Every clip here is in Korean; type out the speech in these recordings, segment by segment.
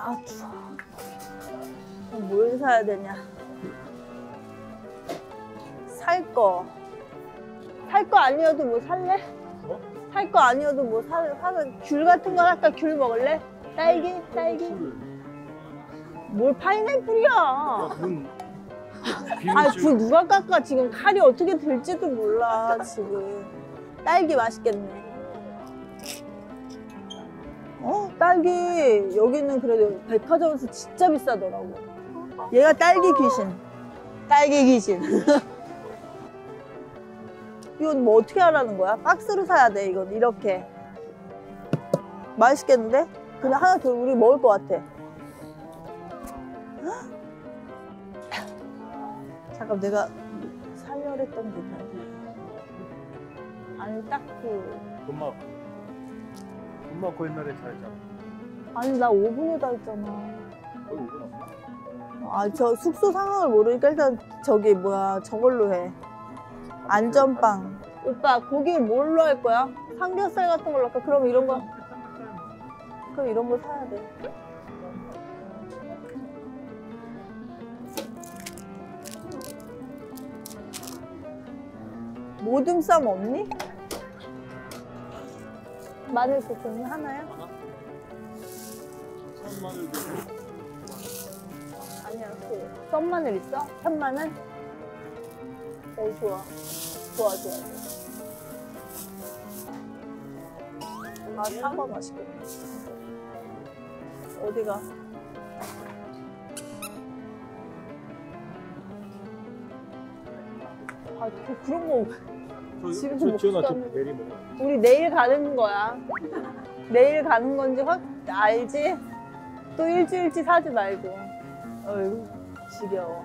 아 추워. 뭘 사야 되냐? 살 거. 살 거 아니어도 뭐 살래? 뭐? 살거 아니어도 뭐 사, 사면 귤 같은 거 할까? 귤 먹을래? 딸기? 딸기? 뭘 파인애플이야? 그건 아, 그 누가 깎아? 지금 칼이 어떻게 될지도 몰라, 지금. 딸기 맛있겠네. 어, 딸기, 여기는 그래도 백화점에서 진짜 비싸더라고. 얘가 딸기 귀신. 딸기 귀신. 이건 뭐 어떻게 하라는 거야? 박스로 사야 돼, 이건. 이렇게. 맛있겠는데? 그냥 하나 더 우리 먹을 것 같아. 잠깐 내가 살려고 했던 게 있는데 아니 딱그 엄마 그 옛날에 잘했잖아. 아니 나 5분 오다 했잖아 거의 오고 났어. 아저 숙소 상황을 모르니까 일단 저기 뭐야 저걸로 해 안전빵 오빠 고기 뭘로 할 거야? 삼겹살 같은 걸로 할까? 그럼 이런 거 그럼 이런 거 사야 돼 모듬 쌈 없니? 마늘 볶음이 하나야? 산마늘도 아니야, 그 썬마늘 있어? 편마늘? 어, 좋아. 좋아, 좋아. 아, 사과 맛있겠네. 어디가? 아, 그- 그런 거. 집에서 저. 내리 먹어. 우리 내일 가는 거야. 내일 가는 건지 확 알지? 또 일주일치 사지 말고. 어이구, 지겨워.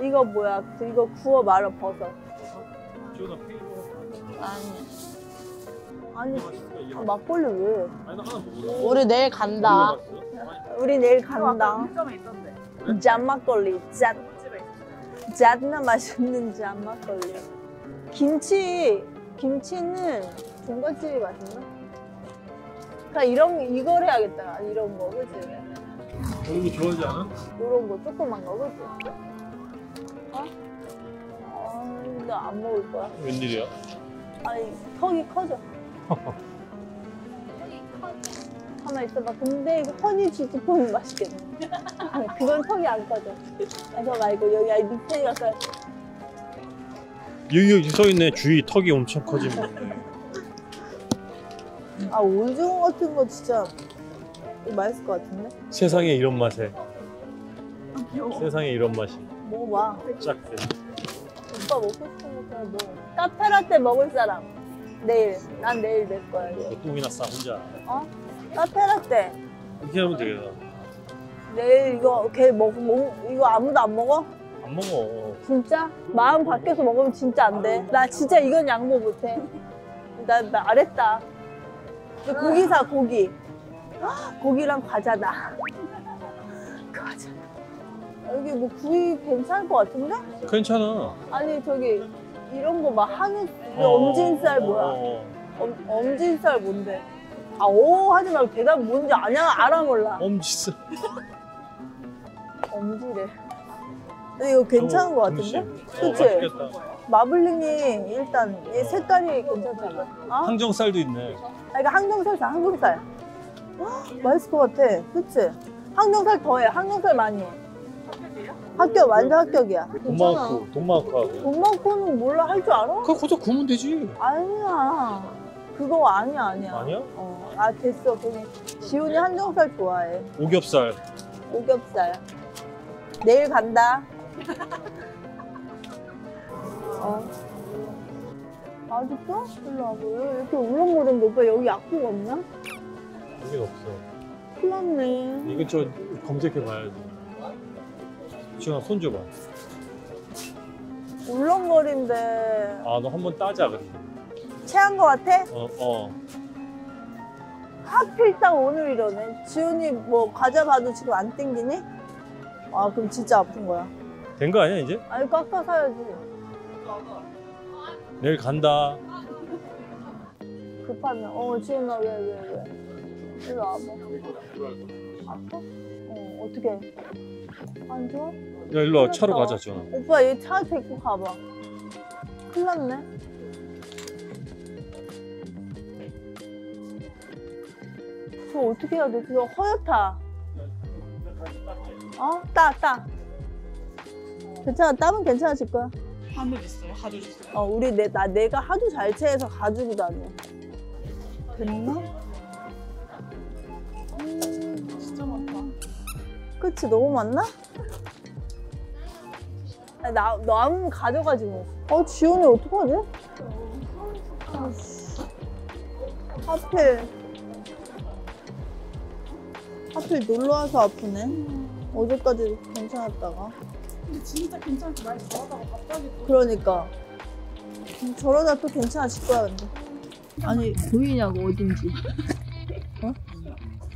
이거 뭐야? 그 이거 구워 말아 버섯. 지원아 페이 먹어. 아니, 아니. 아, 막걸리 왜? 아니 나 하나. 우리 내일 간다. 우리 내일 간다. 음식점에 있던데. 짠 막걸리, 짠. 있어. 짠나 맛있는 짠 막걸리. 김치, 김치는 종갓집이 맛있나? 그러니까 이런 이걸 해야겠다. 이런 거, 그치? 이런 거 좋아하지 않아? 이런 거 조그만 거, 그치? 어? 아, 나안 먹을 거야. 웬일이야? 아니, 턱이 커져. 가만 있어봐. 근데 이거 허니 치즈폰은 맛있겠네. 그건 턱이 안 커져. 그거 말고 여기 아니 밑에 가서 여기 써 있네. 주위 턱이 엄청 커지면. 아 오징어 같은 거 진짜 맛있을 것 같은데? 세상에 이런 맛에. 세상에 이런 맛이. 먹어봐. 짝대. 오빠 먹고 싶은 거 그냥 먹어. 카페라떼 먹을 사람. 내일. 난 내일 낼 거야. 이거. 너 똥이나 싸 혼자. 어? 카페라떼. 이렇게 하면 되겠다. 내일 이거 걔 먹, 먹 이거 아무도 안 먹어? 안 먹어. 진짜? 마음 밖에서 먹으면 진짜 안 돼. 나 진짜 이건 양보 못 해. 나 말했다. 근데 고기 사, 고기. 헉, 고기랑 과자다. 과자. 여기 뭐 구이 괜찮을 것 같은데? 괜찮아. 아니 저기 이런 거 막 한우 어, 엄진살 뭐야? 어, 엄, 엄진살 뭔데? 아, 오 하지 말고 대답 뭔지 아냐 알아 몰라. 엄지스. 엄지래. 근데 이거 괜찮은 것 같은데? 그치? 어, 맛있겠다. 마블링이 일단 얘 색깔이 괜찮잖아. 어? 항정살도 있네. 아, 이거 항정살 사, 항정살. 헉, 맛있을 것 같아. 그치? 항정살 더해. 항정살 많이 해. 합격, 완전 합격이야. 돈. 많고, 돈 많고 하고. 돈 많고는 몰라 할 줄 알아? 그거 거기서 구우면 되지. 아니야. 그거 아니야, 아니야. 아니야? 어, 아, 됐어. 그냥 지훈이 항정살 좋아해. 오겹살. 오겹살. 내일 간다. 어. 아직도? 일로 와봐. 왜 이렇게 울렁거리는데 오빠 여기 약국 없나? 여긴 없어. 큰일 났네. 이거 저 검색해 봐야지. 지훈아 손 줘봐. 울렁거린데. 아 너 한 번 따자 그래. 체한 거 같아? 어 어. 하필 딱 오늘 이러네. 지훈이 뭐 과자 봐도 지금 안 땡기니? 아, 그럼 진짜 아픈 거야. 된 거 아니야 이제? 아니, 깎아 사야지. 내일 간다. 급하면. 어, 지훈아, 왜, 왜, 왜. 일로 와봐. 아파? 어, 어떻게? 안 좋아? 야 일로 와 차로 가자 지원아. 오빠 얘 차 데리고 가봐. 큰일 났네. 저 어떻게 해야 되지? 저 허옇다. 어? 따, 따. 괜찮아, 따면 괜찮아질 거야. 하늘 있어요? 가죽 있어요? 어, 우리 내, 나, 내가 하도 잘 채해서 가지고 다녀. 됐나? 음, 진짜 많다. 그치, 너무 많나? 나, 남으면 가져가지 뭐. 어, 지훈이 어떡하지? 하필. 하필 놀러와서 아프네. 어제까지 괜찮았다가. 근데 진짜 괜찮게 말 잘하다가 갑자기 또 그러니까. 음, 저러다 또 괜찮아질 거야, 근데. 아니, 보이냐고, 어딘지. 어?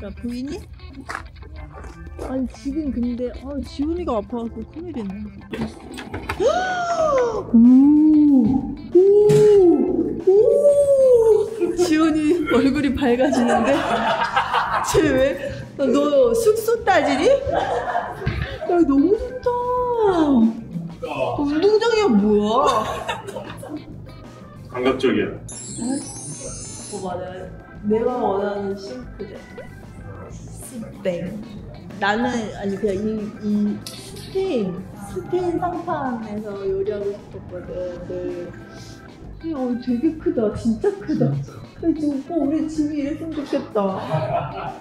야, 보이니? 아니, 지금 근데, 아, 지훈이가 아파서 큰일이네. 오! 오! 오! 지훈이 얼굴이 밝아지는데? 쟤 왜? 너 숙소 따지니? 야, 너무 운동장이야, 뭐야? 감각적이야. 뭐 맞아. 내가 원하는 싱크대. 스뱅. 나는 아니 그냥 이, 이 스페인 스페인 상판에서 요리하고 싶었거든. 늘. 근데 어, 되게 크다. 진짜 크다. 근데 오빠 우리 집이 이랬으면 좋겠다.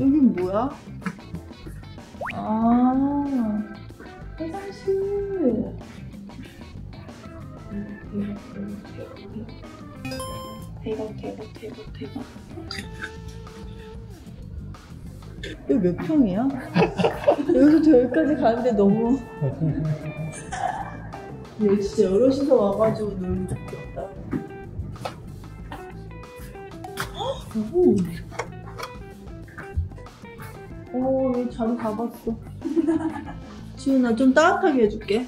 여긴 뭐야? 아 화장실. 대박 대박 대박 대박. 여기 몇 평이야? 여기서 저 여기까지 가는데 너무 여기 진짜 여럿이서 와가지고 놀기 좋겠다 오. 오 여기 자리 잡았어 지훈아 좀 따뜻하게 해줄게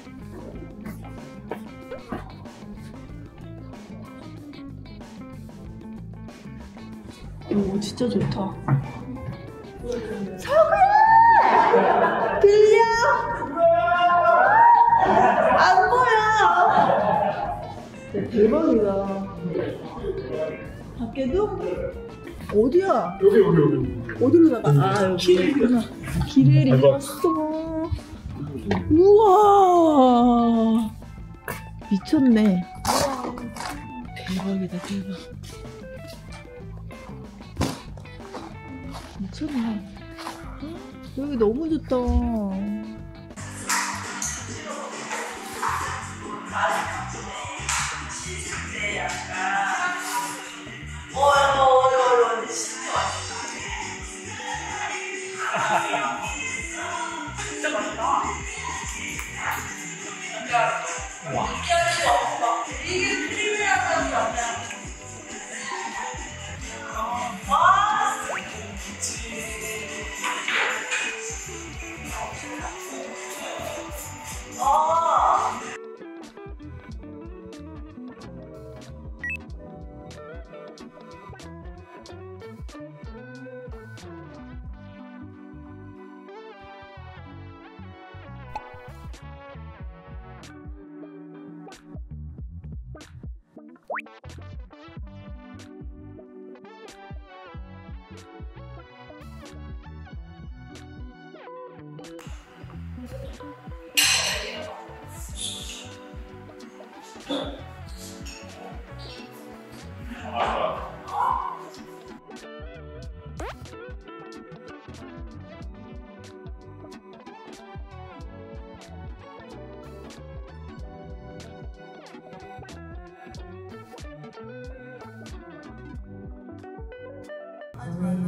오 진짜 좋다 들려? 안 보여. 진짜 대박이다. 밖에도? 어디야? 여기 여기 여기. 어디로 나가? 아 여기 있구나. 길을 잃었어. 우와. 미쳤네. 대박이다 대박. 미쳤네. 여기 너무 좋다. time.